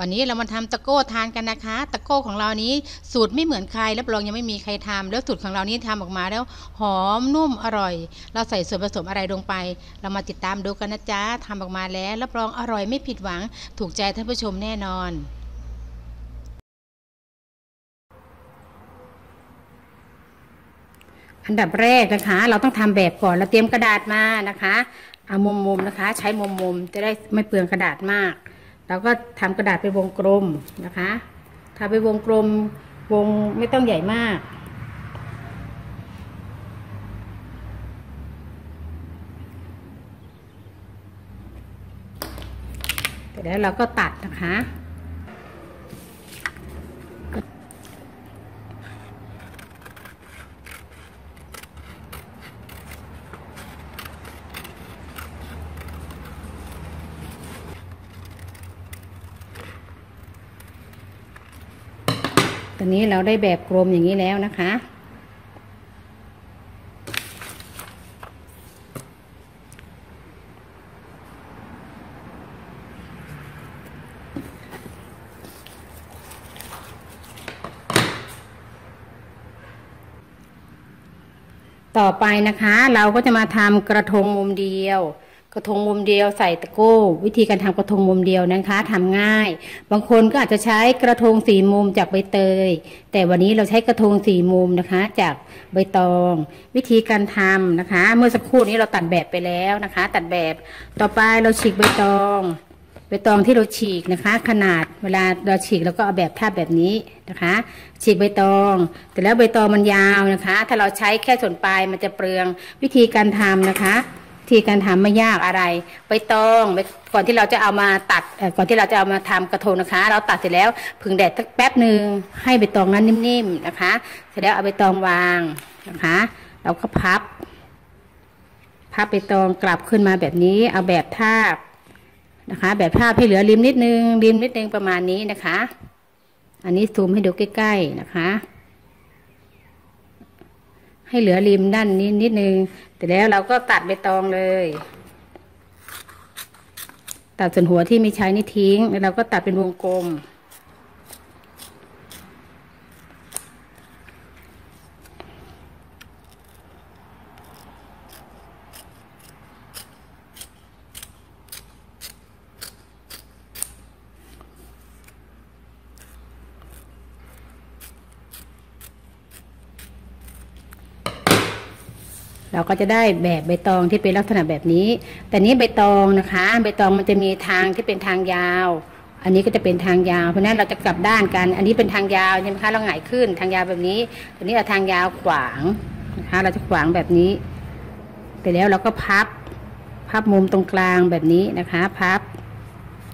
วันนี้เรามาทำตะโก้ทานกันนะคะ ตะโก้ของเรานี้สูตรไม่เหมือนใครรับรองยังไม่มีใครทำแล้วสูตรของเรานี้ทำออกมาแล้วหอมนุ่มอร่อย เราใส่ส่วนผสมอะไรลงไป เรามาติดตามดูกันนะจ๊ะทำออกมาแล้วรับรองอร่อยไม่ผิดหวัง ถูกใจท่านผู้ชมแน่นอนอันดับแรกนะคะ เราต้องทำแบบก่อนเราเตรียมกระดาษมานะคะ เอามุมๆนะคะ ใช้มุมๆจะได้ไม่เปลืองกระดาษมาก เราก็ทำกระดาษเป็นวงกลมนะคะทำเป็นวงกลมวงไม่ต้องใหญ่มากแต่แล้วเราก็ตัดนะคะ อนนี้เราได้แบบกลมอย่างนี้แล้วนะคะ ต่อไปนะคะ เราก็จะมาทำกระทงมุมเดียว กระทงมุมเดียวใส่ตะโก้ วิธีการทำกระทงมุมเดียวนะคะทำง่าย บางคนก็อาจจะใช้กระทงสีมุมจากใบเตย แต่วันนี้เราใช้กระทงสีมุมนะคะ จากใบตอง วิธีการทำนะคะ เมื่อสักครู่นี้เราตัดแบบไปแล้วนะคะ ตัดแบบต่อไปเราฉีกใบตองใบตองที่เราฉีกนะคะ ขนาดเวลาเราฉีกเราก็เอาแบบทาบแบบนี้นะคะ ฉีกใบตองแต่แล้วใบตองมันยาวนะคะ ถ้าเราใช้แค่ส่วนปลายมันจะเปลืองวิธีการทำนะคะ วิธีการทำไม่ยากอะไรใบตองก่อนที่เราจะเอามาตัดก่อนที่เราจะเอามาทำกระทงนะคะ เราตัดเสร็จแล้วผึ่งแดดสักแป๊บหนึ่งให้ใบตองนั้นนิ่มๆนะคะ เสร็จแล้วเอาใบตองวางนะคะ เราก็พับ พับใบตองกลับขึ้นมาแบบนี้ เอาแบบทาบนะคะ แบบภาพให้เหลือริมนิดนึงริมนิดนึงประมาณนี้นะคะ อันนี้ซูมให้ดูใกล้ๆนะคะให้เหลือริมด้านนี้นิดนึง แต่แล้วเราก็ตัดใบตองเลย ตัดส่วนหัวที่ไม่ใช้นี่ทิ้ง แล้วเราก็ตัดเป็นวงกลม เราก็จะได้แบบใบตองที่เป็นลักษณะแบบนี้ แต่นี้ใบตองนะคะ ใบตองมันจะมีทางที่เป็นทางยาว อันนี้ก็จะเป็นทางยาว เพราะนั้นเราจะกลับด้านกัน อันนี้เป็นทางยาวใช่ไหมคะ เราหงายขึ้นทางยาวแบบนี้ตัวนี้เอาทางยาวขวางนะคะ เราจะขวางแบบนี้แต่แล้วเราก็พับ พับมุมตรงกลางแบบนี้นะคะ พับ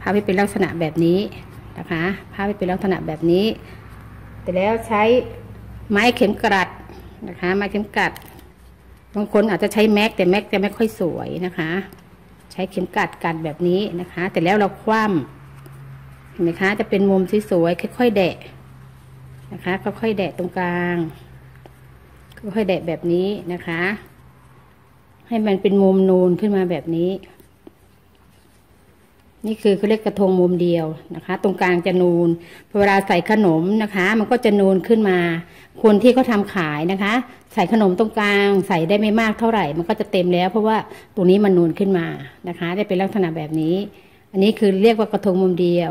พับให้เป็นลักษณะแบบนี้นะคะ พับให้เป็นลักษณะแบบนี้แต่แล้วใช้ไม้เข็มกลัดนะคะ ไม้เข็มกลัด บางคนอาจจะใช้แม็กแต่แม็กจะไม่ค่อยสวยนะคะ ใช้เข็มกัดกัดแบบนี้นะคะ แต่แล้วเราคว่ำเห็นไหมคะ จะเป็นมุมสวยๆค่อยๆแดะนะคะค่อยๆแดะตรงกลางค่อยๆแดะแบบนี้นะคะ ให้มันเป็นมุมนูนขึ้นมาแบบนี้ นี่คือเขาเรียกกระทงมุมเดียวนะคะ ตรงกลางจะนูนพอเวลาใส่ขนมนะคะ มันก็จะนูนขึ้นมา คนที่เขาทาขายนะคะ ใส่ขนมตรงกลางใส่ได้ไม่มากเท่าไหร่ มันก็จะเต็มแล้ว เพราะว่าตรงนี้มันนูนขึ้นมานะคะ ได้เป็นลักษณะแบบนี้ อันนี้คือเรียกว่ากระทงมุมเดียว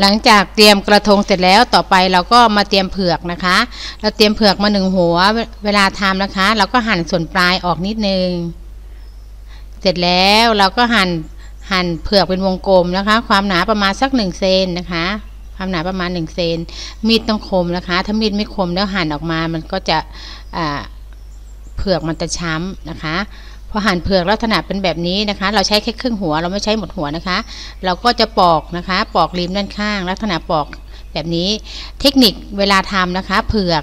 หลังจากเตรียมกระทงเสร็จแล้วต่อไปเราก็มาเตรียมเผือกนะคะ เราเตรียมเผือกมาหนึ่งหัวเวลาทำนะคะ เราก็หั่นส่วนปลายออกนิดนึง เสร็จแล้วเราก็หั่น หั่นเผือกเป็นวงกลมนะคะ ความหนาประมาณสักหนึ่งเซนนะคะ ความหนาประมาณหนึ่งเซนมีดต้องคมนะคะ ถ้ามีดไม่คมแล้วหั่นออกมามันก็จะเผือกมันจะช้ำนะคะพอหั่นเผือกลักษณะเป็นแบบนี้นะคะ เราใช้แค่ครึ่งหัวเราไม่ใช้หมดหัวนะคะ เราก็จะปอกนะคะ ปอกริมด้านข้าง ลักษณะปอกแบบนี้ เทคนิคเวลาทำนะคะ เผือก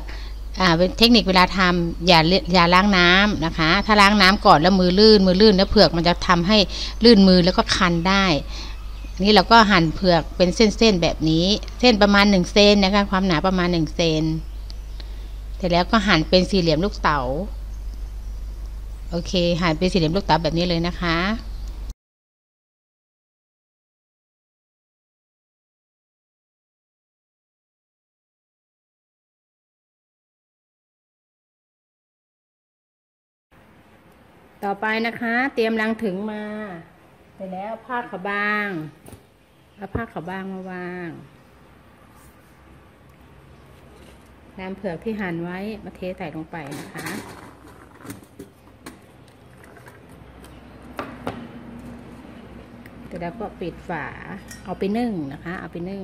เทคนิคเวลาทำอย่าอย่าล้างน้ำนะคะ ถ้าล้างน้ำก่อนแล้วมือลื่น มือลื่นแล้วเผือกมันจะทำให้ลื่นมือแล้วก็คันได้ นี่เราก็หั่นเผือกเป็นเส้นๆแบบนี้ เส้นประมาณหนึ่งเซนนะคะความหนาประมาณหนึ่งเซนเสร็จแล้วก็หั่นเป็นสี่เหลี่ยมลูกเต๋าโอเค หั่นเป็นสี่เหลี่ยมลูกเต๋าแบบนี้เลยนะคะ ต่อไปนะคะ เตรียมลังถึงมาเสร็จแล้วผ้าขาวบางเอาผ้าขาวบางมาวางน้ำเผือกที่หั่นไว้มาเทใส่ลงไปนะคะเสร็จแล้วก็ปิดฝาเอาไปนึ่งนะคะ เอาไปนึ่ง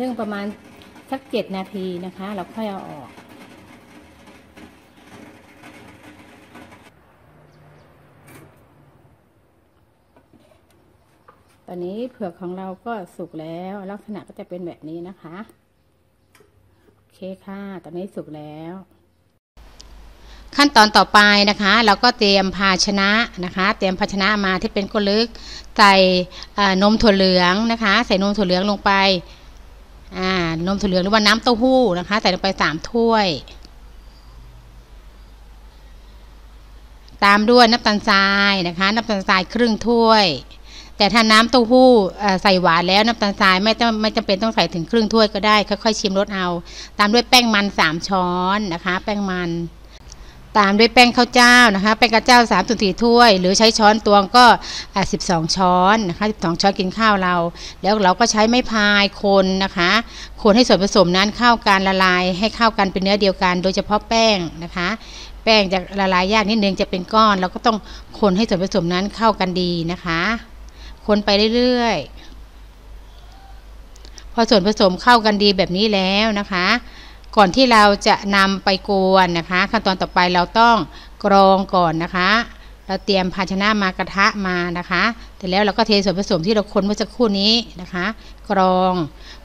นึ่งประมาณสักเจ็ดนาทีนะคะ เราค่อยเอาออกตอนนี้เผือกของเราก็สุกแล้ว ลักษณะก็จะเป็นแบบนี้นะคะ โอเคค่ะ ตอนนี้สุกแล้ว ขั้นตอนต่อไปนะคะ เราก็เตรียมภาชนะนะคะ เตรียมภาชนะมาที่เป็นก้นลึก ใส่นมถั่วเหลืองนะคะ ใส่นมถั่วเหลืองลงไป อ่านมถั่วเหลืองหรือว่าน้ำเต้าหู้นะคะ ใส่ลงไปสามถ้วย ตามด้วยน้ำตาลทรายนะคะ น้ำตาลทรายครึ่งถ้วย แต่ถ้าน้ำเต้าหู้ใส่หวานแล้วน้ำตาลทรายไม่ต้องไม่จำเป็นต้องใส่ถึงครึ่งถ้วยก็ได้ ค่อยๆชิมรสเอา ตามด้วยแป้งมันสามช้อนนะคะ แป้งมัน ตามด้วยแป้งข้าวเจ้านะคะ แป้งข้าวเจ้า3ามสี่ถ้วย หรือใช้ช้อนตวงก็สิบสองช้อนนะคะสิบสองช้อนกินข้าวเรา แล้วเราก็ใช้ไม้พายคนนะคะ คนให้ส่วนผสมนั้นเข้ากันละลาย ให้เข้ากันเป็นเนื้อเดียวกัน โดยเฉพาะแป้งนะคะ แป้งจะละลายยากนิดนึงจะเป็นก้อน เราก็ต้องคนให้ส่วนผสมนั้นเข้ากันดีนะคะ คนไปเรื่อยๆพอส่วนผสมเข้ากันดีแบบนี้แล้วนะคะ ก่อนที่เราจะนำไปกวนนะคะ ขั้นตอนต่อไปเราต้องกรองก่อนนะคะ เราเตรียมภาชนะมากระทะมานะคะแต่แล้วเราก็เทส่วนผสมที่เราคนเมื่อสักครู่นี้นะคะ กรอง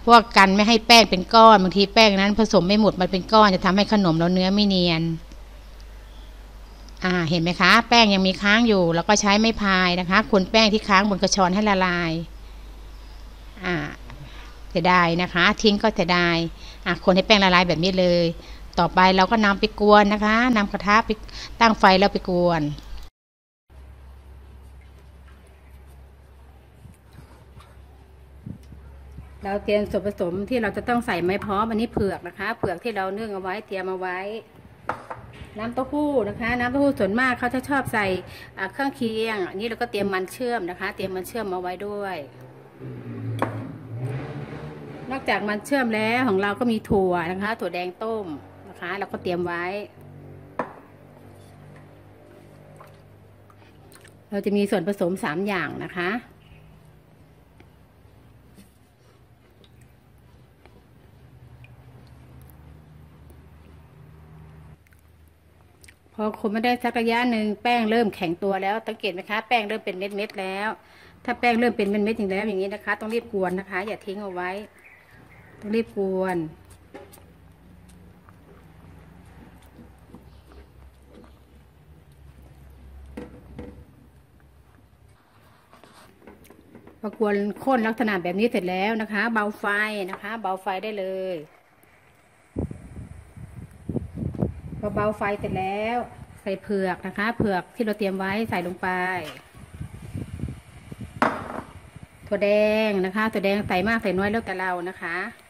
พวกกันไม่ให้แป้งเป็นก้อนบางทีแป้งนั้นผสมไม่หมดมันเป็นก้อนจะทำให้ขนมเราเนื้อไม่เนียนอ่าเห็นไหมคะ แป้งยังมีค้างอยู่เราก็ใช้ไม้พายนะคะคนแป้งที่ค้างบนกระชอนให้ละลาย เสียดายนะคะ ทิ้งก็เสียดายอะคนให้แป้งละลายแบบนี้เลย ต่อไปเราก็นำไปกวนนะคะนำกระทะไปตั้งไฟแล้วไปกวนเราเตรียมส่วนผสมที่เราจะต้องใส่ไม้พร้อมอันนี้เผือกนะคะ เผือกที่เราเนึ่องเอาไว้เตรียมเอาไว้ น้ำเต้าหู้นะคะ น้ำเต้าหู้ส่วนมากเขาจะชอบใส่เครื่องเคียง อันนี้เราก็เตรียมมันเชื่อมนะคะ เตรียมมันเชื่อมมาไว้ด้วย นอกจากมันเชื่อมแล้วของเราก็มีถั่วนะคะ ถั่วแดงต้มนะคะ เราก็เตรียมไว้ เราจะมีส่วนผสมสามอย่างนะคะพอคนไม่ได้สักระยะหนึ่งแป้งเริ่มแข็งตัวแล้วสังเกตไหมคะแป้งเริ่มเป็นเม็ดๆแล้ว ถ้าแป้งเริ่มเป็นเม็ดๆอย่างแล้วอย่างนี้นะคะ ต้องรีบกวนนะคะ อย่าทิ้งเอาไว้ ต้องรีบกวนพอกวนข้นลักษณะแบบนี้เสร็จแล้วนะคะ เบาไฟนะคะ เบาไฟได้เลยพอเบาไฟเสร็จแล้ว ใส่เผือกนะคะ เผือกที่เราเตรียมไว้ใส่ลงไปถั่วแดงนะคะถั่วแดงใส่มากใส่น้อยแล้วแต่เรานะคะ เ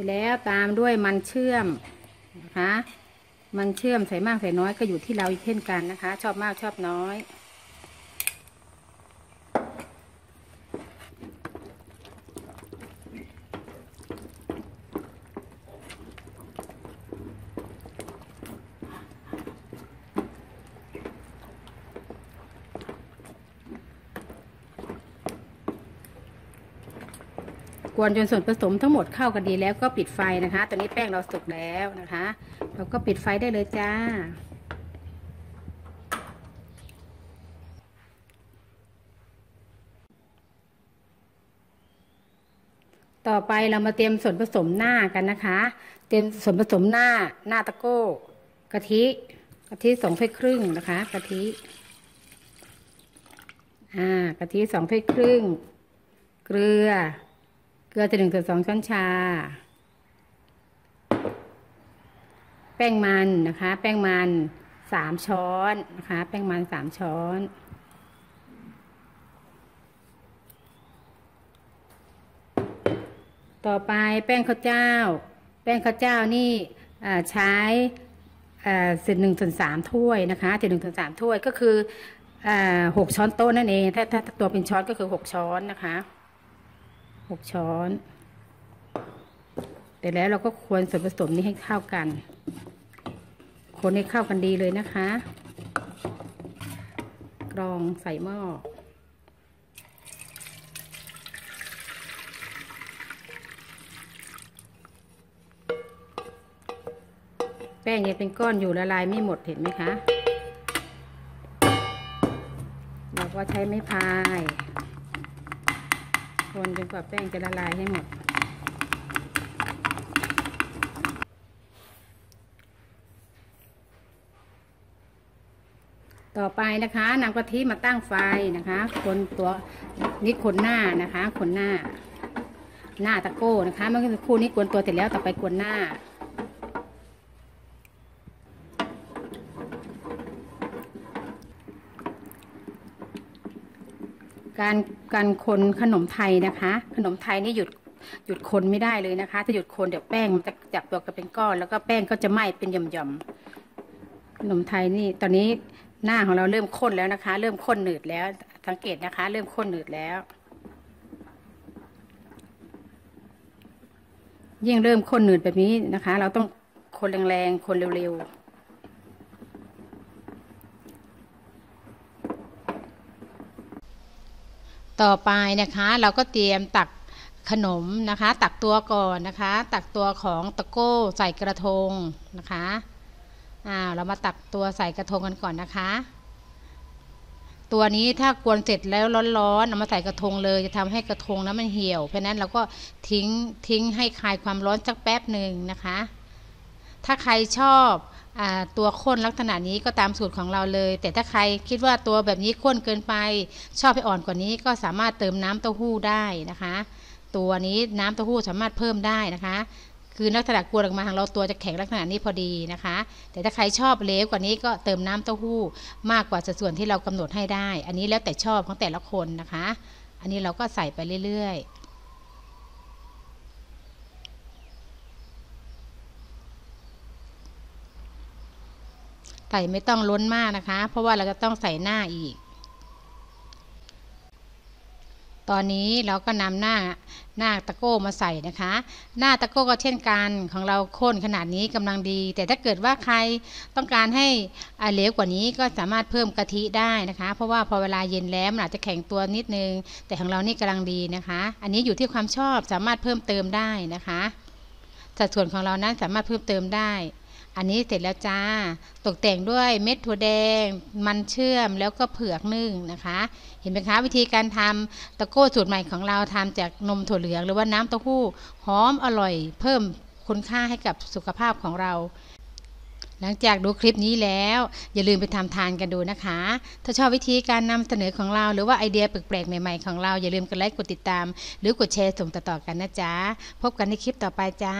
สร็จแล้วตามด้วยมันเชื่อมนะคะ มันเชื่อมใส่มากใส่น้อยก็อยู่ที่เราอีกเช่นกันนะคะ ชอบมากชอบน้อย กวนจนส่วนผสมทั้งหมดเข้ากันดีแล้วก็ปิดไฟนะคะ ตอนนี้แป้งเราสุกแล้วนะคะ เราก็ปิดไฟได้เลยจ้า ต่อไปเรามาเตรียมส่วนผสมหน้ากันนะคะ เตรียมส่วนผสมหน้าหน้าตะโก้กะทิกะทิสองถ้วยครึ่งนะคะกะทิอ่ากะทิสองถ้วยครึ่ง เกลือ ลือจะหนึ่งส่วนสองช้อนชา แป้งมันนะคะ แป้งมันสามช้อนนะคะ แป้งมันสามช้อนต่อไปแป้งข้าวเจ้า แป้งข้าวเจ้านี่ใช้เศษหนึ่งส่วนสามถ้วยนะคะเศษหนึ่งส่วนสามถ้วยก็คือหกช้อนโต๊ะนั่นเองถ้าถ้าตัวเป็นช้อนก็คือหกช้อนนะคะ หกช้อน แต่แล้วเราก็ควรส่วนผสมนี้ให้เข้ากัน คนให้เข้ากันดีเลยนะคะ กรองใส่หม้อแป้งยังเป็นก้อนอยู่ละลายไม่หมดเห็นไหมคะ เราก็ใช้ไม้พาย คนจนกว่าแป้งจะละลายให้หมด ต่อไปนะคะนำกะทิมาตั้งไฟนะคะ คนตัวนี่คนหน้านะคะ คนหน้า หน้าตะโก้นะคะเมื่อคู่นี้กวนตัวเสร็จแล้วต่อไปกวนหน้า การการคนขนมไทยนะคะ ขนมไทยนี่หยุดหยุดคนไม่ได้เลยนะคะ ถ้าหยุดคนเดี๋ยวแป้งมันจะจับตัวกันเป็นก้อน แล้วก็แป้งก็จะไหม้เป็นหย่อมๆขนมไทยนี่ตอนนี้หน้าของเราเริ่มข้นแล้วนะคะ เริ่มข้นหนืดแล้วสังเกตนะคะ เริ่มข้นหนืดแล้ว ยิ่งเริ่มข้นหนืดแบบนี้นะคะ เราต้องคนแรงๆคนเร็วๆ ต่อไปนะคะ เราก็เตรียมตักขนมนะคะ ตักตัวก่อนนะคะ ตักตัวของตะโก้ใส่กระทงนะคะอ่าเรามาตักตัวใส่กระทงกันก่อนนะคะ ตัวนี้ถ้ากวนเสร็จแล้วร้อนๆเอามาใส่กระทงเลยจะทำให้กระทงนั้นมันเหี่ยว เพราะนั้นเราก็ทิ้งทิ้งให้คลายความร้อนสักแป๊บหนึ่งนะคะ ถ้าใครชอบ ตัวข้นลักษณะนี้ก็ตามสูตรของเราเลย แต่ถ้าใครคิดว่าตัวแบบนี้ข้นเกินไป ชอบให้อ่อนกว่านี้ก็สามารถเติมน้ำเต้าหู้ได้นะคะ ตัวนี้น้ำเต้าหู้สามารถเพิ่มได้นะคะคือลักษณะกวนออกมาของเราตัวจะแข็งลักษณะนี้พอดีนะคะ แต่ถ้าใครชอบเละกว่านี้ก็เติมน้ำเต้าหู้ มากกว่าสัดส่วนที่เรากำหนดให้ได้ อันนี้แล้วแต่ชอบของแต่ละคนนะคะ อันนี้เราก็ใส่ไปเรื่อยๆ ใส่ไม่ต้องล้นมากนะคะ เพราะว่าเราจะต้องใส่หน้าอีก ตอนนี้เราก็นำหน้าหน้าตะโก้มาใส่นะคะ หน้าตะโก้ก็เช่นกันของเราข้นขนาดนี้กำลังดี แต่ถ้าเกิดว่าใครต้องการให้เหลวกว่านี้ก็สามารถเพิ่มกะทิได้นะคะ เพราะว่าพอเวลาเย็นแล้วมันอาจจะแข็งตัวนิดนึง แต่ของเรานี่กำลังดีนะคะ อันนี้อยู่ที่ความชอบสามารถเพิ่มเติมได้นะคะ สัดส่วนของเรานั้นสามารถเพิ่มเติมได้ อันนี้เสร็จแล้วจ้า ตกแต่งด้วยเม็ดถั่วแดง มันเชื่อมแล้วก็เผือกนึ่งนะคะ เห็นไหมคะวิธีการทำตะโก้สูตรใหม่ของเราทำจากนมถั่วเหลือง หรือว่าน้ำเต้าหู้หอมอร่อย เพิ่มคุณค่าให้กับสุขภาพของเราหลังจากดูคลิปนี้แล้ว อย่าลืมไปทำทานกันดูนะคะ ถ้าชอบวิธีการนำเสนอของเรา หรือว่าไอเดียแปลกๆใหม่ๆของเรา อย่าลืมกดไลค์กดติดตาม หรือกดแชร์ส่งต่อๆกันนะจ๊ะ พบกันในคลิปต่อไปจ้า